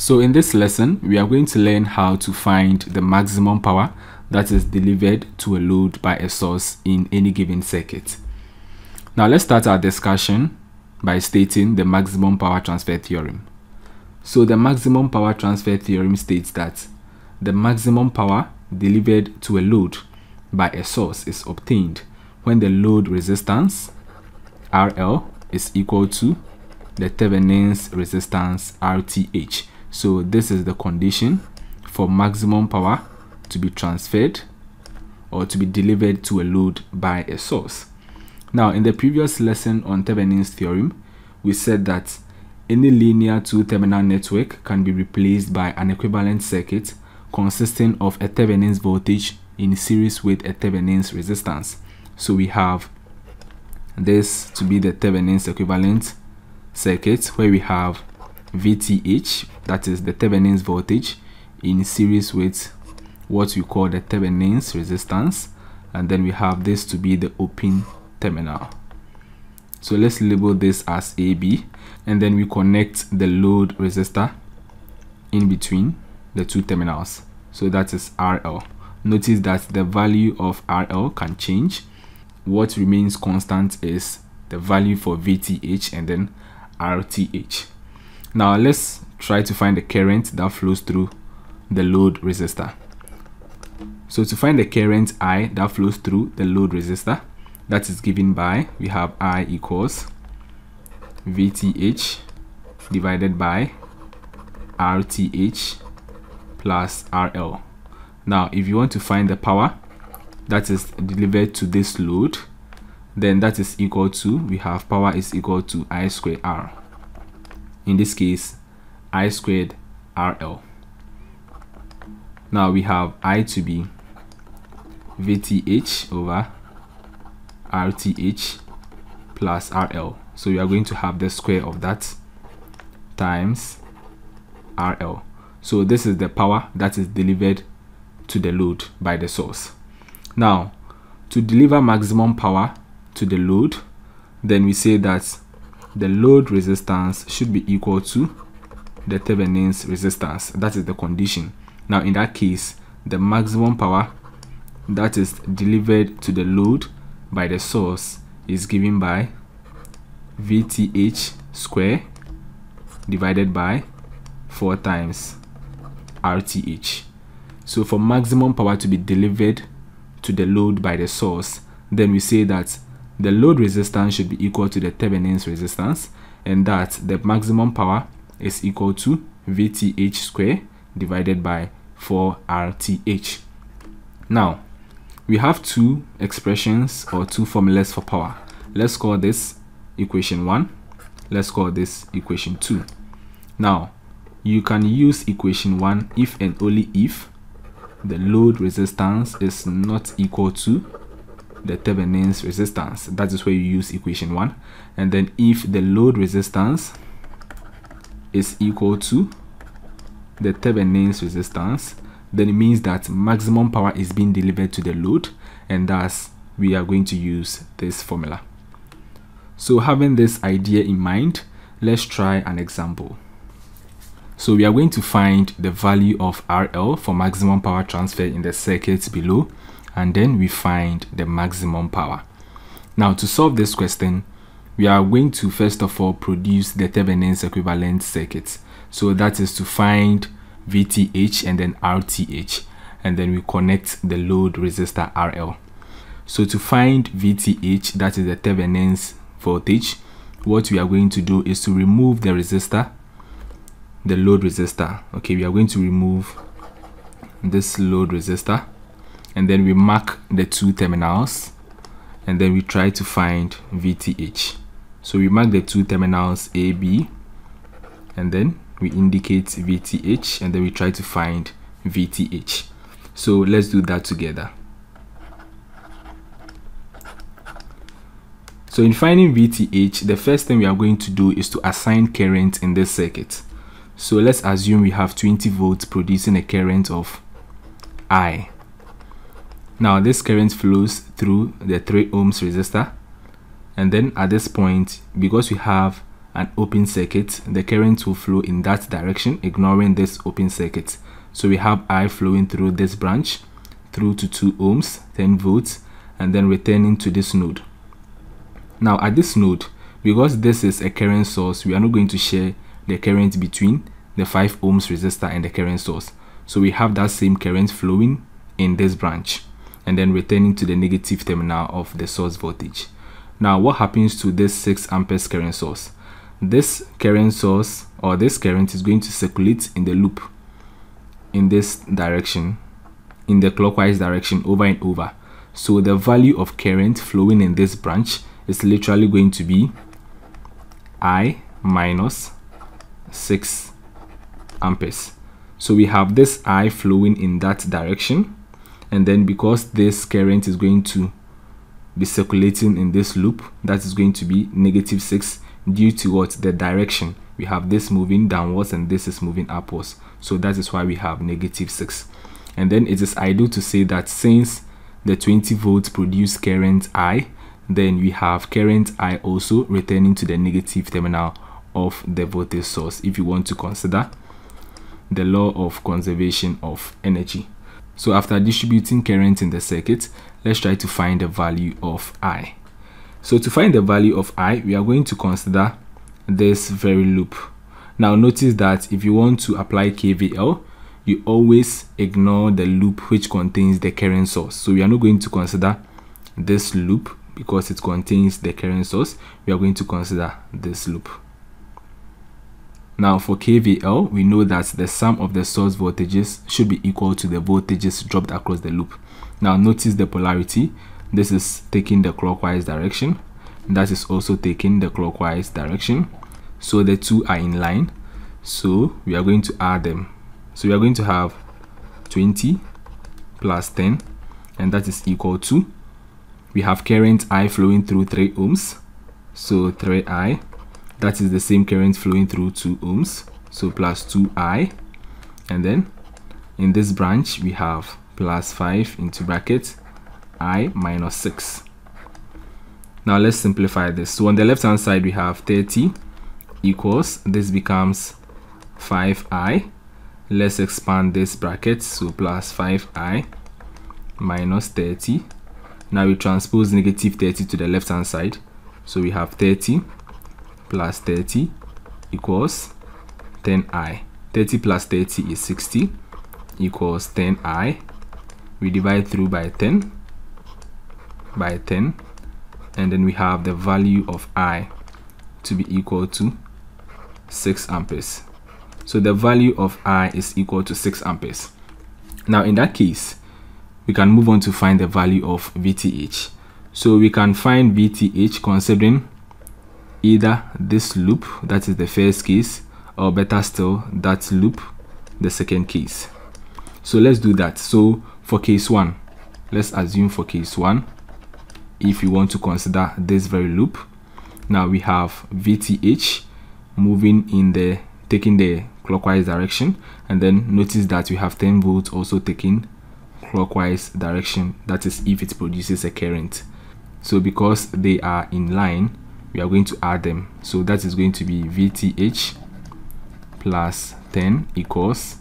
So in this lesson, we are going to learn how to find the maximum power that is delivered to a load by a source in any given circuit. Now let's start our discussion by stating the maximum power transfer theorem. So the maximum power transfer theorem states that the maximum power delivered to a load by a source is obtained when the load resistance RL is equal to the Thevenin's resistance RTH so this is the condition for maximum power to be transferred or to be delivered to a load by a source. Now in the previous lesson on Thevenin's theorem, we said that any linear two-terminal network can be replaced by an equivalent circuit consisting of a Thevenin's voltage in series with a Thevenin's resistance. So we have this to be the Thevenin's equivalent circuit where we have VTH, that is the Thevenin's voltage, in series with what we call the Thevenin's resistance, and then we have this to be the open terminal. So let's label this as AB, and then we connect the load resistor in between the two terminals. So that is RL. Notice that the value of RL can change. What remains constant is the value for VTH and then RTH. Now let's try to find the current that flows through the load resistor. So to find the current I that flows through the load resistor, that is given by, we have I equals VTH divided by RTH plus RL. Now, if you want to find the power that is delivered to this load, then that is equal to, we have power is equal to I square R in this case i squared rl now we have i to be vth over rth plus rl so we are going to have the square of that times rl so this is the power that is delivered to the load by the source. Now to deliver maximum power to the load then we say that the load resistance should be equal to the Thevenin's resistance. That is the condition. Now, in that case, the maximum power that is delivered to the load by the source is given by VTH square divided by 4 times RTH. So for maximum power to be delivered to the load by the source, then we say that the load resistance should be equal to the Thevenin's resistance and that the maximum power is equal to VTH square divided by 4RTH. Now, we have two expressions or two formulas for power. Let's call this equation 1. Let's call this equation 2. Now, you can use equation 1 if and only if the load resistance is not equal to the Thevenin's resistance. That is where you use equation 1. And then if the load resistance is equal to the Thevenin's resistance, then it means that maximum power is being delivered to the load and thus we are going to use this formula. So having this idea in mind, let's try an example. So we are going to find the value of RL for maximum power transfer in the circuit below and then we find the maximum power. Now to solve this question, we are going to first of all produce the Thevenin's equivalent circuit. So that is to find VTH and then RTH and then we connect the load resistor RL. So to find VTH, that is the Thevenin's voltage, what we are going to do is to remove the resistor, the load resistor. Okay, we are going to remove this load resistor and then we mark the two terminals and then we try to find VTH. So we mark the two terminals AB and then we indicate VTH and then we try to find VTH. So let's do that together. So in finding VTH, the first thing we are going to do is to assign current in this circuit. So let's assume we have 20 volts producing a current of I. Now this current flows through the 3 ohms resistor and then at this point because we have an open circuit the current will flow in that direction ignoring this open circuit. So we have i flowing through this branch through to 2 ohms 10 volts and then returning to this node. Now at this node because this is a current source we are not going to share the current between the 5 ohms resistor and the current source. So we have that same current flowing in this branch and then returning to the negative terminal of the source voltage. Now what happens to this 6 amperes current source? This current source or this current is going to circulate in the loop in this direction in the clockwise direction over and over. So the value of current flowing in this branch is literally going to be I minus 6 amperes. So we have this I flowing in that direction and then because this current is going to be circulating in this loop that is going to be negative 6 due to what? The direction. We have this moving downwards and this is moving upwards. So that is why we have negative 6 and then it is ideal to say that since the 20 volts produce current I then we have current I also returning to the negative terminal of the voltage source if you want to consider the law of conservation of energy. So after distributing current in the circuit, let's try to find the value of I. So to find the value of I, we are going to consider this very loop. Now notice that if you want to apply KVL, you always ignore the loop which contains the current source. So we are not going to consider this loop because it contains the current source we are going to consider this loop now for KVL we know that the sum of the source voltages should be equal to the voltages dropped across the loop. Now notice the polarity. This is taking the clockwise direction. That is also taking the clockwise direction. So the two are in line. So we are going to add them. So we are going to have 20 plus 10 and that is equal to we have current I flowing through 3 ohms. So 3I that is the same current flowing through 2 ohms so plus 2I and then in this branch we have plus 5 into bracket I minus 6 now let's simplify this. So on the left hand side we have 30 equals this becomes 5i let's expand this bracket so plus 5i minus 30 now we transpose negative 30 to the left hand side. So we have 30 plus 30 equals 10i. 30 plus 30 is 60 equals 10i. We divide through by 10 by 10 and then we have the value of i to be equal to 6 amperes. So the value of i is equal to 6 amperes. Now in that case, we can move on to find the value of VTH. So we can find VTH considering either this loop, that is the first case, or better still, that loop, the second case. So let's do that. So for case 1, let's assume for case 1, if you want to consider this very loop, now we have VTH moving in the, taking the clockwise direction, and then notice that we have 10 volts also taking clockwise direction that is if it produces a current so because they are in line we are going to add them. So that is going to be VTH plus 10 equals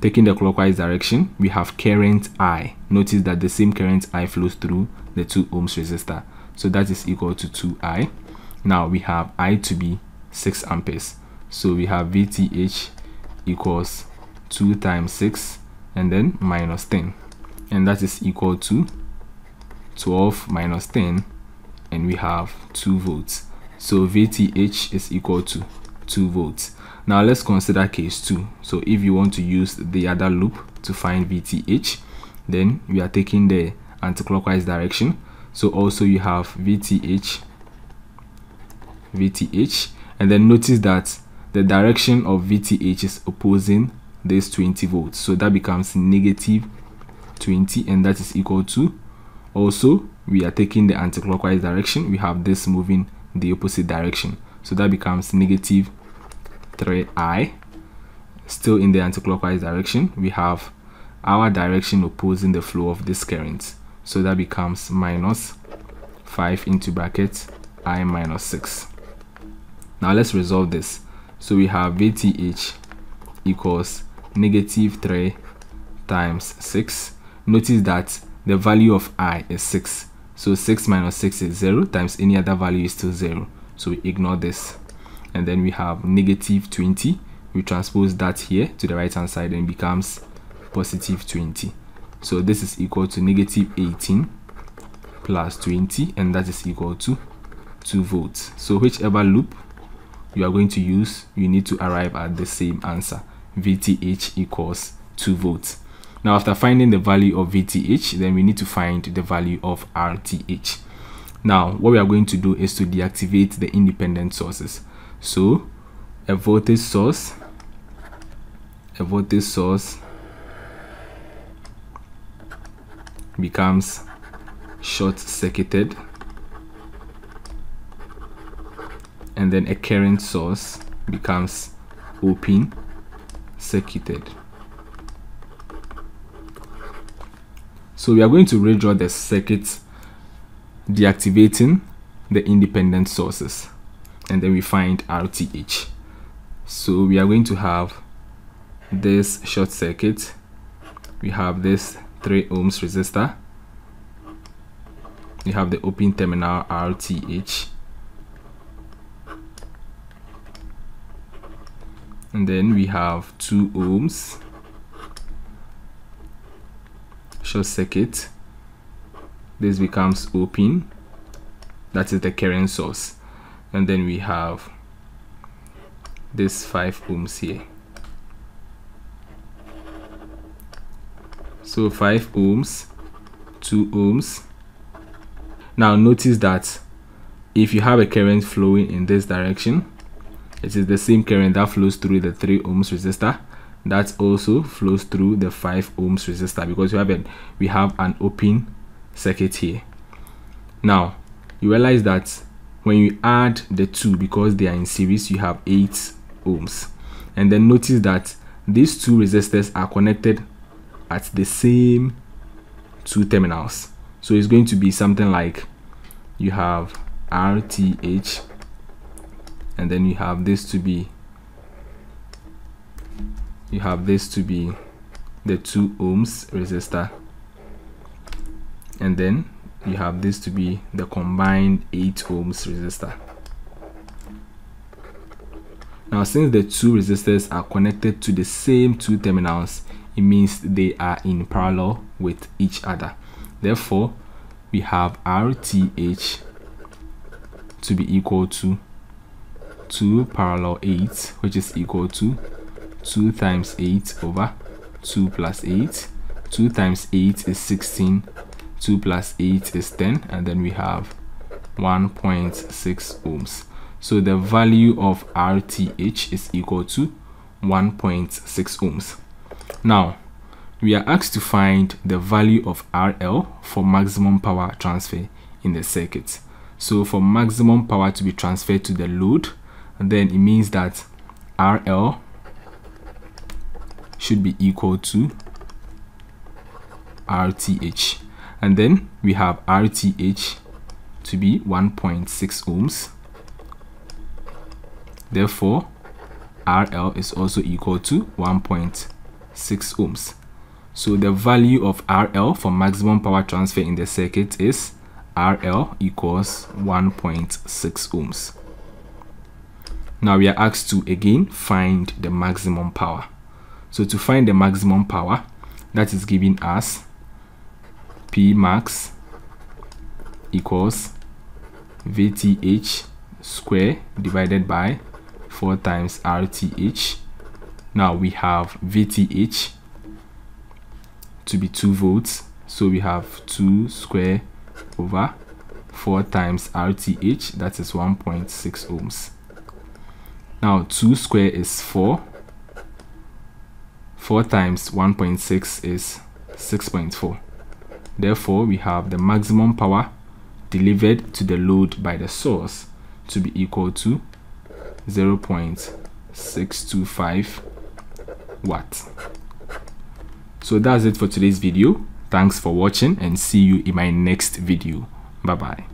taking the clockwise direction we have current I. Notice that the same current I flows through the 2 ohms resistor. So that is equal to 2I now we have I to be 6 amperes. So we have VTH equals 2 times 6 and then minus 10 and that is equal to 12 minus 10 and we have 2 volts so VTH is equal to 2 volts now let's consider case 2 so if you want to use the other loop to find VTH then we are taking the anticlockwise direction. So also you have VTH VTH and then notice that the direction of VTH is opposing this 20 volts so that becomes negative 20 and that is equal to also we are taking the anticlockwise direction. We have this moving the opposite direction. So that becomes negative 3i still in the anticlockwise direction we have our direction opposing the flow of this current. So that becomes minus 5 into bracket i minus 6 now let's resolve this. So we have vth equals negative 3 times 6 notice that the value of i is 6 so 6 minus 6 is 0 times any other value is still 0 so we ignore this. And then we have negative 20 we transpose that here to the right hand side and becomes positive 20 so this is equal to negative 18 plus 20 and that is equal to 2 volts. So whichever loop you are going to use you need to arrive at the same answer. VTH equals 2 volts now after finding the value of VTH then we need to find the value of RTH now what we are going to do is to deactivate the independent sources. So a voltage source a voltage source becomes short circuited and then a current source becomes open circuited so we are going to redraw the circuit deactivating the independent sources and then we find RTH so we are going to have this short circuit. We have this 3 ohms resistor. We have the open terminal RTH and then we have 2 ohms short circuit. This becomes open that is the current source. And then we have this 5 ohms here. So 5 ohms 2 ohms. Now notice that if you have a current flowing in this direction it is the same current that flows through the 3 ohms resistor that also flows through the 5 ohms resistor because we have a, we have an open circuit here. Now you realize that when you add the two because they are in series you have 8 ohms. And then notice that these two resistors are connected at the same two terminals. So it's going to be something like you have RTH and then you have this to be you have this to be the 2 ohms resistor. And then you have this to be the combined 8 ohms resistor. Now since the two resistors are connected to the same two terminals it means they are in parallel with each other. Therefore we have RTH to be equal to 2 parallel 8 which is equal to 2 times 8 over 2 plus 8 2 times 8 is 16 2 plus 8 is 10 and then we have 1.6 ohms. So the value of RTH is equal to 1.6 ohms. Now, we are asked to find the value of RL for maximum power transfer in the circuit. So for maximum power to be transferred to the load, then it means that RL should be equal to RTH. And then we have RTH to be 1.6 ohms. Therefore, RL is also equal to 1.6 ohms. So the value of RL for maximum power transfer in the circuit is RL equals 1.6 ohms. Now we are asked to again find the maximum power. So to find the maximum power, that is giving us P max equals VTH square divided by 4 times RTH now we have VTH to be 2 volts. So we have 2 square over 4 times RTH, that is 1.6 ohms. Now 2 square is 4. 4 times 1.6 is 6.4. Therefore, we have the maximum power delivered to the load by the source to be equal to 0.625 watt. So that's it for today's video. Thanks for watching and see you in my next video. Bye bye